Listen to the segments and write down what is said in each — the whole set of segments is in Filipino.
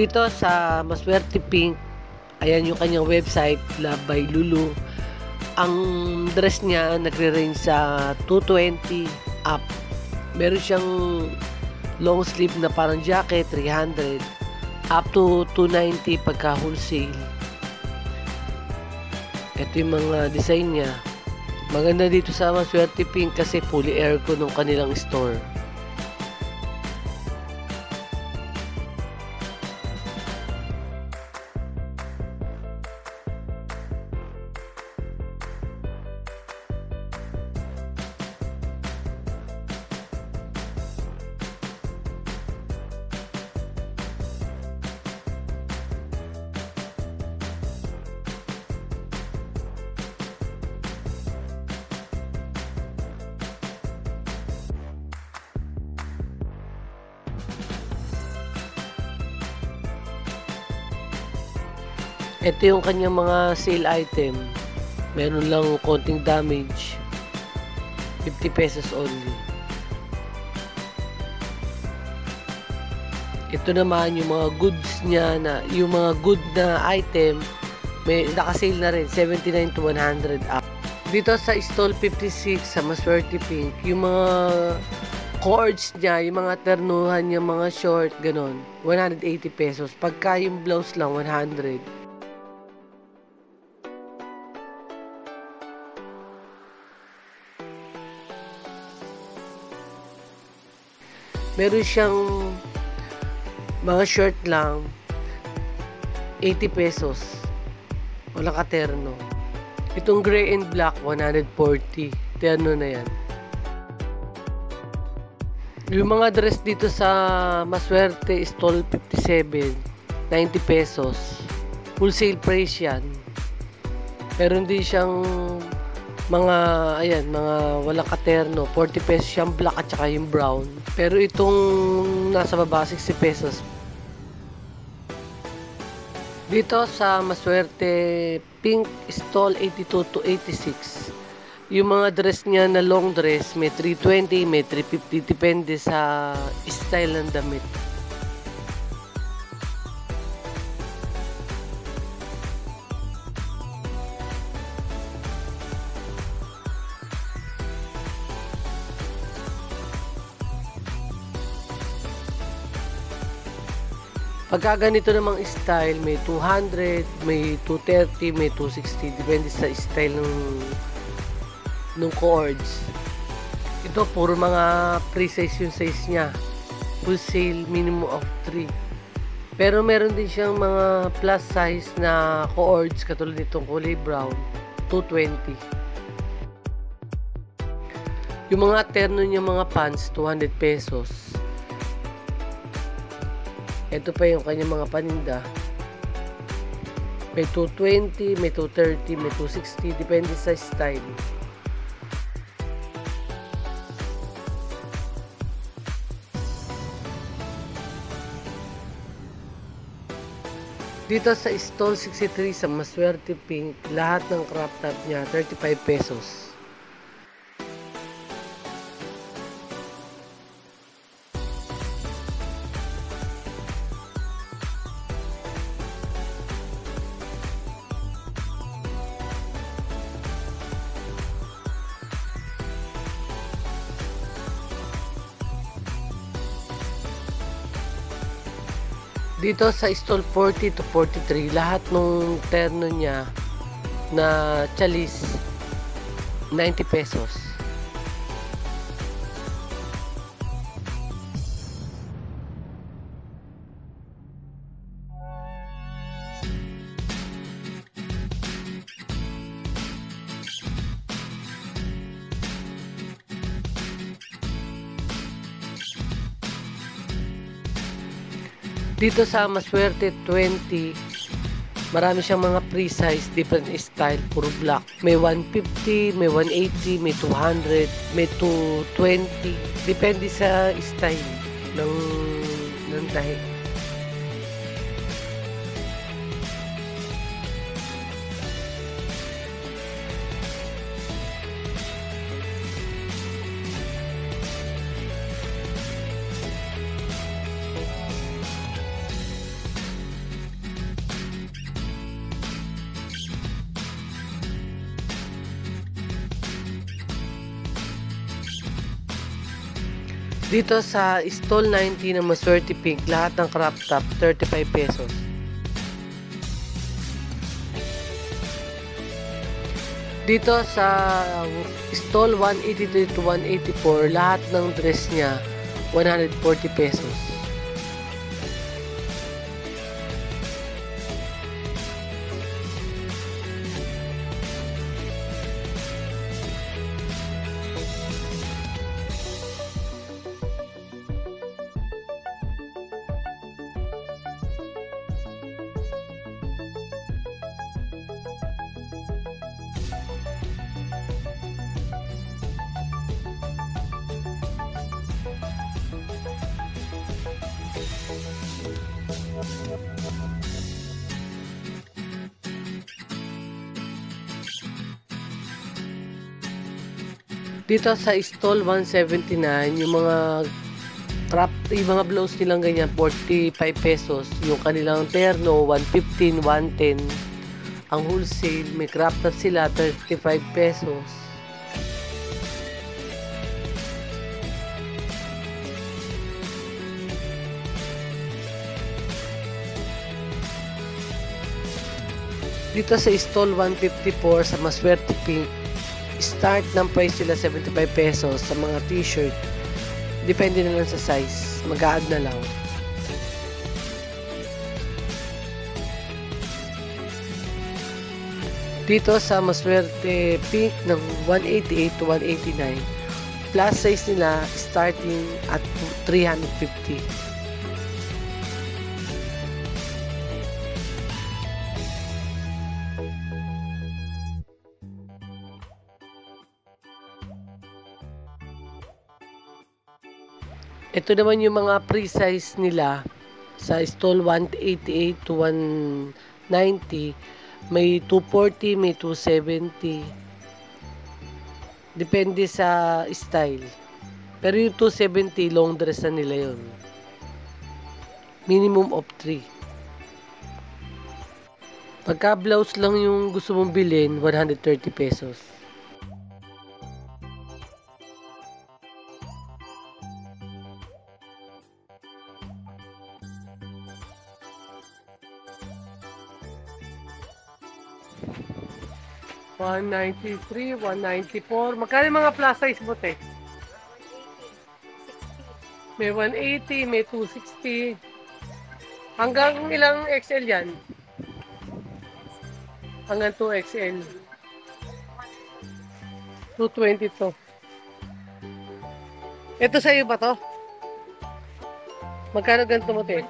Dito sa Maswerte Pink, ayan yung kanyang website, Love by Lulu. Ang dress niya nagre-range sa 220 up. Meron siyang long sleeve na parang jacket, 300 up to 290 pagka wholesale. Ito yung mga design niya. Maganda dito sa Maswerte Pink kasi fully aircon ng kanilang store. Ito yung kanyang mga sale item. Meron lang konting damage. 50 pesos only. Ito naman yung mga goods niya na yung mga good na item may naka-sale na rin 79 to 100 up. Dito sa stall 56 sa Maswerte Pink, yung mga cords niya, yung mga ternuhan niya, mga short, ganon, 180 pesos. Pagka yung blouse lang, 100. Meron siyang mga short lang 80 pesos. Walang katerno. Itong gray and black 140 terno na yan. Yung mga dress dito sa Maswerte stall 57 90 pesos. Wholesale price yan. Meron din siyang mga ayan mga walang katerno 40 pesos yung black at saka yung brown. Pero itong nasa baba 60 pesos. Dito sa Maswerte pink stall 82 to 86 yung mga dress niya na long dress may 320 may 350 depende sa style ng damit Pagka ganito namang style, may 200, may 230, may 260, depende sa style ng ng chords. Ito, puro mga pre-size yung size niya. Full sale, minimum of 3. Pero meron din siyang mga plus size na chords, katulad nitong kulay brown, 220. Yung mga terno niya mga pants, 200 pesos. Ito pa yung kanyang mga paninda. May 220, may 230, may 260. Depende sa style. Dito sa stall 63 sa Maswerte Pink, lahat ng crop top niya 35 pesos. Dito sa stall 40 to 43, lahat ng terno niya na chalis 90 pesos. Dito sa Maswerte 20, marami siyang mga pre-size, different style, puro black. May 150, may 180, may 200, may 220. Depende sa style ng, ng tahi. Dito sa stall 90 ng Maswerte Pink, lahat ng crop top 35 pesos. Dito sa stall 183 to 184, lahat ng dress niya 140 pesos. Dito sa stall 179, yung mga crop, yung mga blouse nilang ganyan, 45 pesos. Yung kanilang terno, 115, 110. Ang wholesale, may crop top sila, 35 pesos. Dito sa stall 154 sa Maswerte Pink, start ng price nila 75 pesos sa mga t-shirt. Depende na lang sa size. Mag-a-add na lang. Dito sa Maswerte Pink ng 188 to 189. Plus size nila starting at 350. Ito naman yung mga pre-size nila sa stall 188 to 190. May 240, may 270. Depende sa style. Pero yung 270, long dress na nila yun. Minimum of 3. Pagka blouse lang yung gusto mong bilhin, 130 pesos. One ninety-three, one ninety-four. Magkano yung mga plus size mo, te? May 180, may 260. Hanggang ilang XL yan? Hanggang 2XL. 220 to. Ito sa'yo ba to? Magkano ganito mo, te?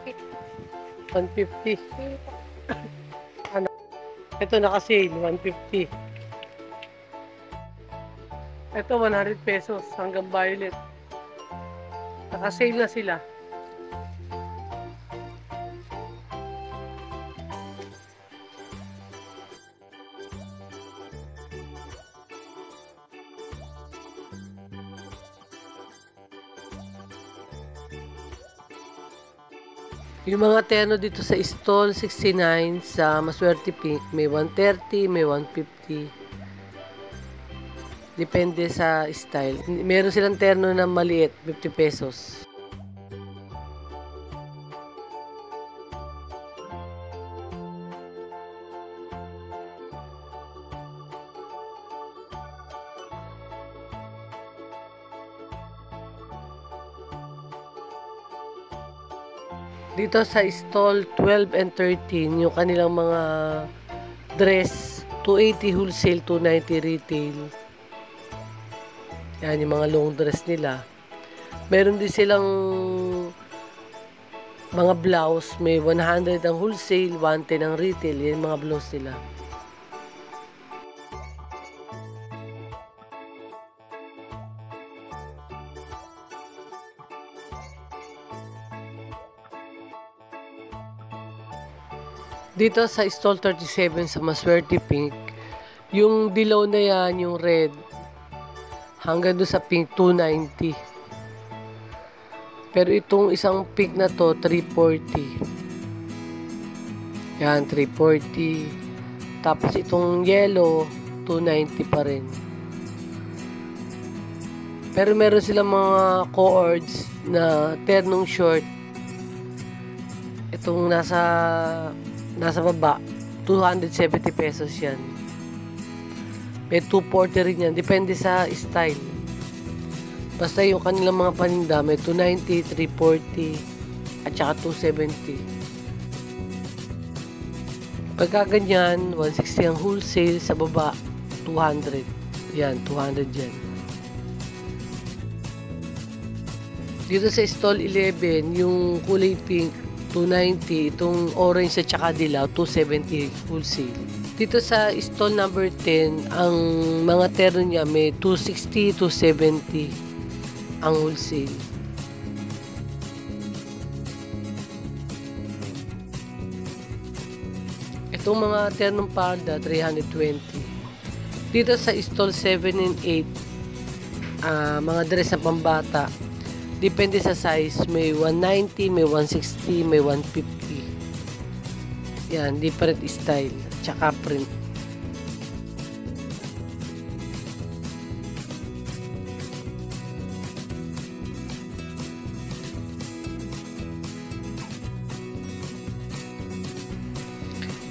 150. ano? Ito naka-sale, 150. Ito, 100 pesos hanggang violet. Naka-sale na sila. Yung mga terno dito sa stall 69 sa Maswerte Pink, may 130, may 150. Depende sa style. Meron silang terno na maliit, 50 pesos. Dito sa stall 12 and 13, yung kanilang mga dress, 280 wholesale, 290 retail. Yan yung mga long dress nila. Meron din silang mga blouse, may 100 ang wholesale, 110 ang retail. Yan mga blouse nila. Dito sa stall 37 sa Maswerte Pink, yung dilaw na yan, yung red, hanggang doon sa pink 290. Pero itong isang pink na to, 340. Yan, 340. Tapos itong yellow, 290 pa rin. Pero meron silang mga cords na ternong short itong nasa nasa baba 270 pesos yan may 240 rin yan depende sa style basta yung kanilang mga paninda may 290 340 at saka 270 pagka ganyan 160 ang wholesale sa baba 200 yan 200 yan Dito sa stall 11, yung kulay pink, 290. Itong orange at saka dilaw, 270 wholesale. Dito sa stall number 10, ang mga terno niya may 260, 270 ang wholesale. Itong mga ternong parda, 320. Dito sa stall 7 and 8, uh, mga dress na pambata, Depende sa size. May 190, may 160, may 150. Yan, different style. Tsaka print.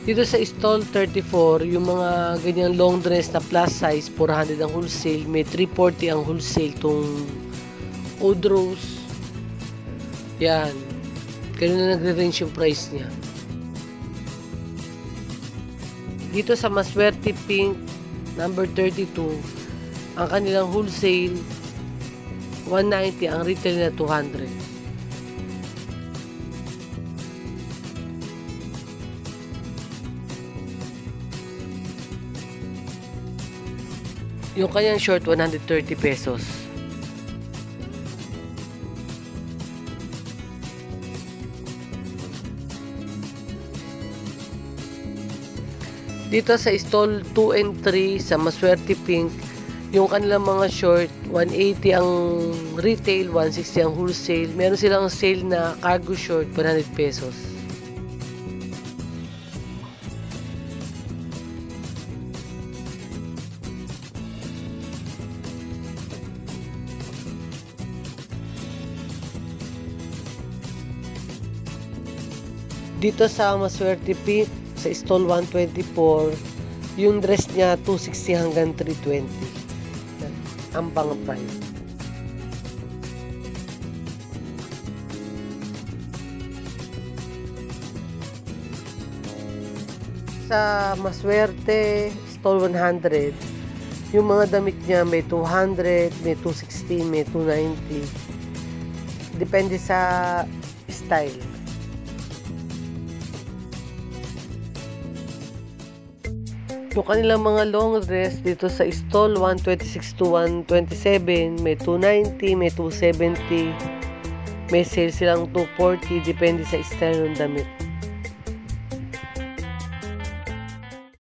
Dito sa stall 34, yung mga ganyang long dress na plus size, 400 ang wholesale, may 340 ang wholesale tong Oud Rose. Yan. Ganun na nagre-range yung price niya. Dito sa Maswerte Pink, number 32, ang kanilang wholesale, 190, ang retail na 200. Yung kanyang short, 130 pesos. Dito sa stall 2 and 3 sa Maswerte Pink, yung kanilang mga short, 180 ang retail, 160 ang wholesale. Meron silang sale na cargo short, 100 pesos. Dito sa Maswerte Pink, sa stall 124 yung dress niya 260 hanggang 320 ang pang price. Sa maswerte stall 100 yung mga damit niya may 200 may 260 may 290 depende sa style Yung kanilang mga long dress dito sa stall 126 to 127, may 290, may 270, may sale silang 240, depende sa style ng damit.